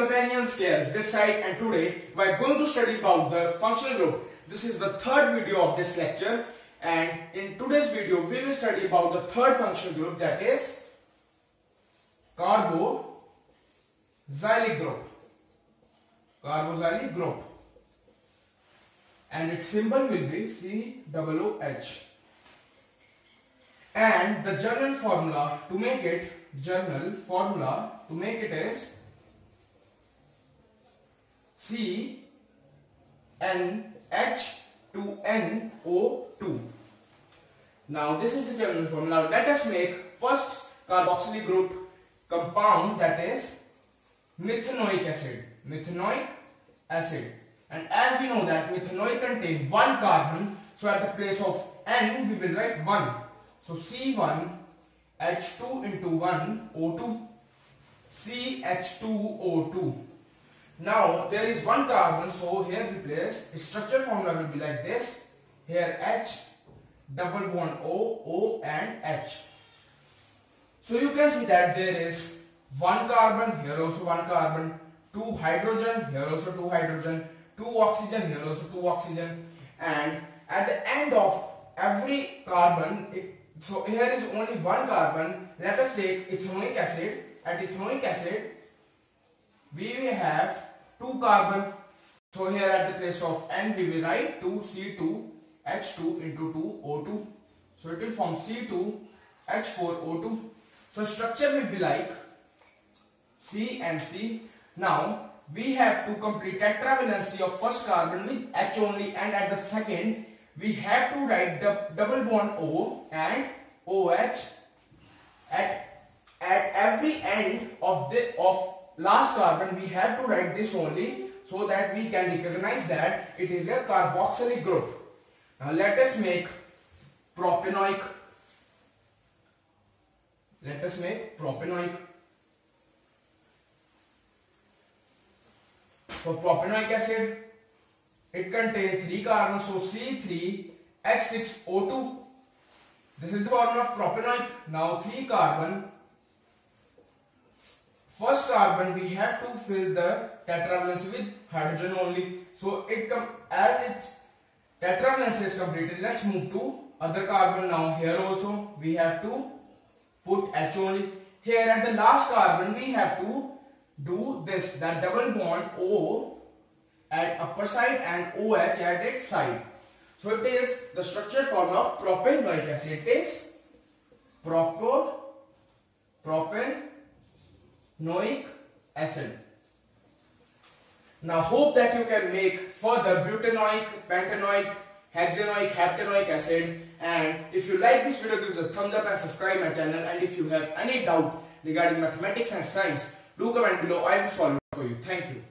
companions here this side and today we are going to study about the functional group. This is the third video of this lecture and in today's video we will study about the third functional group that is carboxylic group. Carboxylic group and its symbol will be COOH and the general formula to make it general formula to make it is C N H 2 N O 2 now this is the general formula. Let us make first carboxylic group compound that is methanoic acid. Methanoic acid. And as we know that methanoic contain one carbon so at the place of N we will write 1 so C1 H2 into 1 O2 CH2O2. Now there is one carbon so here we place structure formula will be like this. Here H double bond O, O and H. So you can see that there is one carbon, here also one carbon, two hydrogen, here also two hydrogen, two oxygen, here also two oxygen and at the end of every carbon it so here is only one carbon. Let us take ethanoic acid. At ethanoic acid, we will have two carbon. So here at the place of N, we will write 2C2H2 into 2O2. So it will form C2H4O2. So structure will be like C and C. Now we have to complete tetravalency of first carbon with H only and at the second we have to write the double bond O and OH at at every end of the of last carbon we have to write this only so that we can recognize that it is a carboxylic group. Now let us make propanoic. Let us make propanoic. For propanoic acid, it contains 3 carbons, so C3H6O2. This is the formula of propanoic. Now 3 carbon. First carbon we have to fill the tetravalence with hydrogen only. So it come as its tetravalence is completed. Let's move to other carbon now. Here also we have to put H only. Here at the last carbon we have to do this that double bond O at upper side and OH at its side. So it is the structure form of propanoic acid. It is propo, propanoic acid. Now hope that you can make further butanoic, pentanoic, hexanoic, heptanoic acid and if you like this video give us a thumbs up and subscribe my channel and if you have any doubt regarding mathematics and science do comment below I will solve it for you. Thank you.